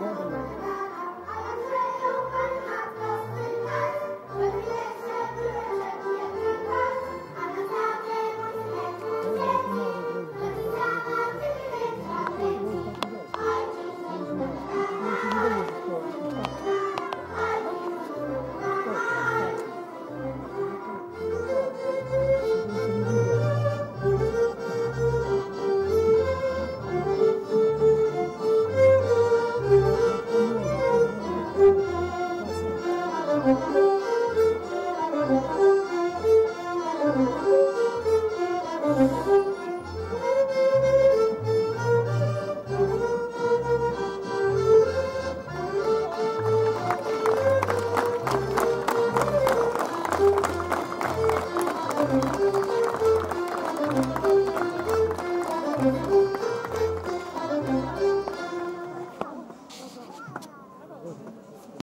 Obrigado.